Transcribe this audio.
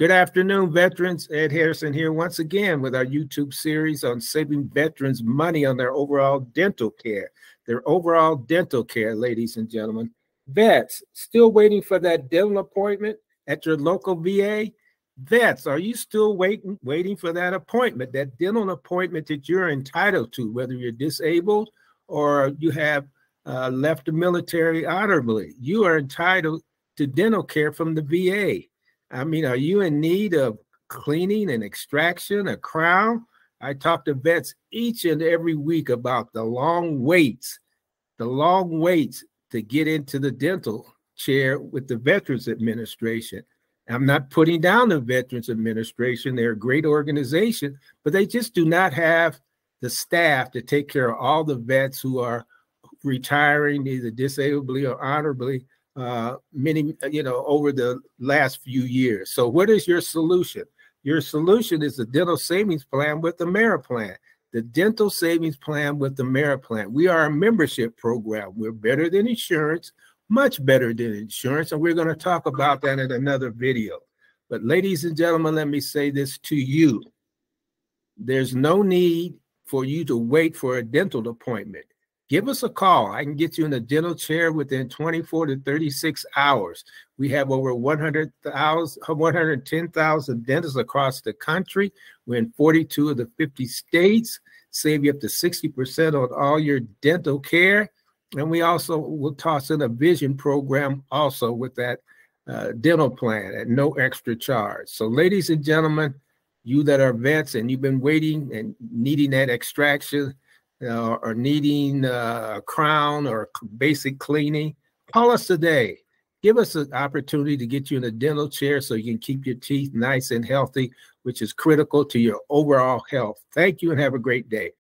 Good afternoon, veterans. Ed Harrison here once again with our YouTube series on saving veterans money on their overall dental care. Their overall dental care, ladies and gentlemen. Vets, still waiting for that dental appointment at your local VA? Vets, are you still waiting waiting for that appointment, that dental appointment that you're entitled to, whether you're disabled or you have uh, left the military honorably? You are entitled to dental care from the VA. I mean, are you in need of cleaning and extraction, a crown? I talk to vets each and every week about the long waits, the long waits to get into the dental chair with the Veterans Administration. I'm not putting down the Veterans Administration, they're a great organization, but they just do not have the staff to take care of all the vets who are retiring either disably or honorably uh, many, you know, over the last few years. So, what is your solution? Your solution is the dental savings plan with the Plan. The dental savings plan with the Plan. We are a membership program. We're better than insurance, much better than insurance, and we're going to talk about that in another video. But, ladies and gentlemen, let me say this to you. There's no need for you to wait for a dental appointment give us a call. I can get you in a dental chair within 24 to 36 hours. We have over 100,000, 110,000 dentists across the country. We're in 42 of the 50 states, save you up to 60% on all your dental care. And we also will toss in a vision program also with that uh, dental plan at no extra charge. So, ladies and gentlemen, you that are vets and you've been waiting and needing that extraction, uh, or needing uh, a crown or basic cleaning, call us today. Give us an opportunity to get you in a dental chair so you can keep your teeth nice and healthy, which is critical to your overall health. Thank you and have a great day.